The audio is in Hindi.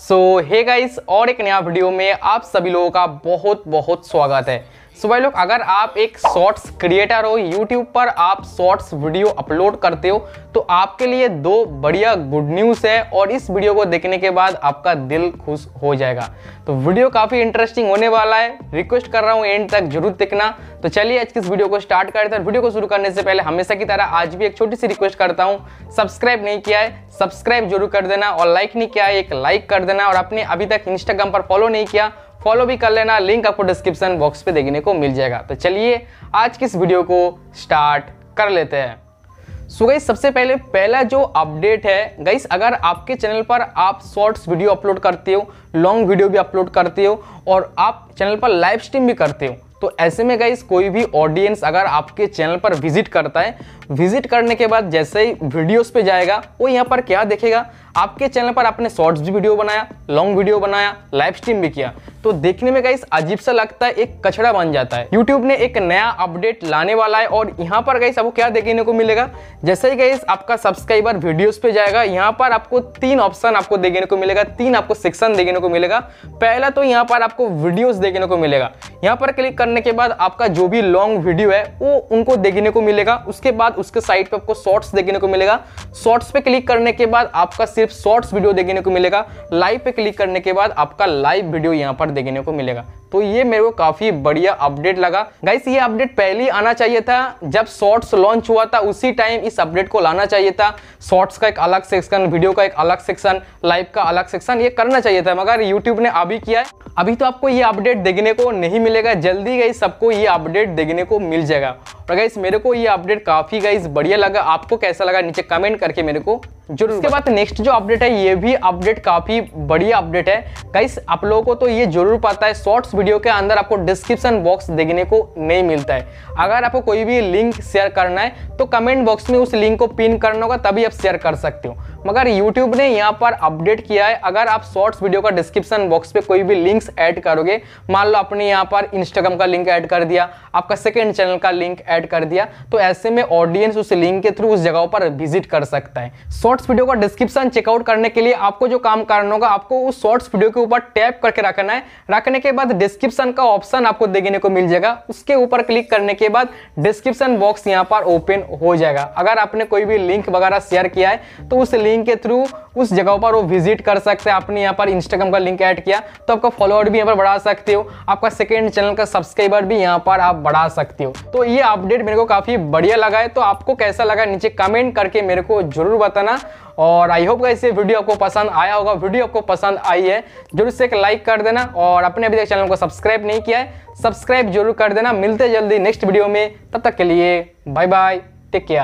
सो हे गाइस और एक नया वीडियो में आप सभी लोगों का बहुत बहुत स्वागत है। सो भाई लोग, अगर आप एक शॉर्ट्स क्रिएटर हो यूट्यूब पर आप शॉर्ट्स वीडियो अपलोड करते हो तो आपके लिए दो बढ़िया गुड न्यूज़ है और इस वीडियो को देखने के बाद आपका दिल खुश हो जाएगा। तो वीडियो काफ़ी इंटरेस्टिंग होने वाला है। रिक्वेस्ट कर रहा हूँ एंड तक ज़रूर देखना। तो चलिए आज की इस वीडियो को स्टार्ट करते हैं वीडियो को शुरू करने से पहले हमेशा की तरह आज भी एक छोटी सी रिक्वेस्ट करता हूँ। सब्सक्राइब नहीं किया है सब्सक्राइब ज़रूर कर देना और लाइक नहीं किया है, एक लाइक कर देना और अपने अभी तक इंस्टाग्राम पर फॉलो नहीं किया फॉलो भी कर लेना लिंक आपको डिस्क्रिप्शन बॉक्स पे देखने को मिल जाएगा। तो चलिए, आज की इस वीडियो को स्टार्ट कर लेते हैं। सो गई सबसे पहले, पहला जो अपडेट है गाइस अगर आपके चैनल पर आप शॉर्ट्स वीडियो अपलोड करते हो लॉन्ग वीडियो भी अपलोड करते हो, और आप चैनल पर लाइव स्ट्रीम भी करते हो तो ऐसे में गाइस कोई भी ऑडियंस अगर आपके चैनल पर विज़िट करता है विज़िट करने के बाद जैसे ही वीडियोस पे जाएगा, वो यहाँ पर क्या देखेगा? आपके चैनल पर आपने शॉर्ट्स वीडियो बनाया लॉन्ग वीडियो बनाया लाइव स्ट्रीम भी किया। तो देखने में गाइस अजीब सा लगता है, एक कचड़ा बन जाता है। यूट्यूब ने एक नया अपडेट लाने वाला है और यहाँ पर गाइस आपको क्या देखने को मिलेगा? जैसे ही गाइस आपका सब्सक्राइबर वीडियोस पे जाएगा, यहाँ पर आपको तीन ऑप्शन आपको देखने को मिलेगा, तीन आपको सेक्शन देखने को मिलेगा। पहला तो यहाँ पर आपको वीडियोस देखने को मिलेगा। यहाँ पर क्लिक करने के बाद आपका जो भी लॉन्ग वीडियो है, वो उनको देखने को मिलेगा। उसके बाद उसके साइड पे आपको शॉर्ट्स देखने को मिलेगा। शॉर्ट्स पे क्लिक करने के बाद आपका सिर्फ़ शॉर्ट्स वीडियो देखने को मिलेगा। लाइव पे क्लिक करने के बाद आपका लाइव वीडियो यहाँ पर देखने को मिलेगा। तो ये मेरे को काफ़ी बढ़िया अपडेट लगा। गाइस ये अपडेट पहले ही आना चाहिए था। जब शॉर्ट्स लॉन्च हुआ था उसी टाइम इस अपडेट को लाना चाहिए था। शॉर्ट्स का एक अलग सेक्शन वीडियो का एक अलग सेक्शन लाइव का अलग सेक्शन ये करना चाहिए था। मगर यूट्यूब ने अभी किया है। अभी तो आपको ये अपडेट देखने को नहीं मिलेगा। जल्दी गई सबको ये अपडेट देखने को मिल जाएगा। और गाइस मेरे को ये अपडेट काफ़ी गाइस बढ़िया लगा। आपको कैसा लगा? नीचे कमेंट करके मेरे को ज़रूर उसके बाद नेक्स्ट जो अपडेट है ये भी अपडेट काफ़ी बढ़िया अपडेट है। गाइस आप लोगों को तो ये ज़रूर पता है। शॉर्ट्स वीडियो के अंदर आपको डिस्क्रिप्शन बॉक्स देखने को नहीं मिलता है। अगर आपको कोई भी लिंक शेयर करना है तो कमेंट बॉक्स में उस लिंक को पिन करना होगा, तभी आप शेयर कर सकते हो। मगर यूट्यूब ने यहाँ पर अपडेट किया है। अगर आप शॉर्ट्स वीडियो का डिस्क्रिप्शन बॉक्स पे कोई भी लिंक्स ऐड करोगे, मान लो आपने यहाँ पर इंस्टाग्राम का लिंक ऐड कर दिया, आपका सेकेंड चैनल का लिंक ऐड कर दिया तो ऐसे में ऑडियंस उस लिंक के थ्रू उस जगह पर विज़िट कर सकता है। शॉर्ट्स वीडियो का डिस्क्रिप्शन चेकआउट करने के लिए आपको जो काम करना होगा, आपको उस शॉर्ट्स वीडियो के ऊपर टैप करके रखना है। रखने के बाद डिस्क्रिप्शन का ऑप्शन आपको देखने को मिल जाएगा। उसके ऊपर क्लिक करने के बाद डिस्क्रिप्शन बॉक्स यहाँ पर ओपन हो जाएगा। अगर आपने कोई भी लिंक वगैरह शेयर किया है तो उस लिंक के थ्रू उस जगह पर वो विज़िट कर सकते हैं। आपने यहाँ पर इंस्टाग्राम का लिंक ऐड किया तो आपका फॉलोअर भी यहाँ पर बढ़ा सकते हो। आपका सेकेंड चैनल का सब्सक्राइबर भी यहाँ पर आप बढ़ा सकते हो। तो ये अपडेट मेरे को काफ़ी बढ़िया लगा है। तो आपको कैसा लगा नीचे कमेंट करके मेरे को ज़रूर बताना। और आई होप गाइस ये वीडियो आपको पसंद आया होगा। वीडियो आपको पसंद आई है, ज़रूर से एक लाइक कर देना। और अपने अभी तक चैनल को सब्सक्राइब नहीं किया है सब्सक्राइब ज़रूर कर देना। मिलते जल्दी नेक्स्ट वीडियो में। तब तक के लिए बाय बाय टेक केयर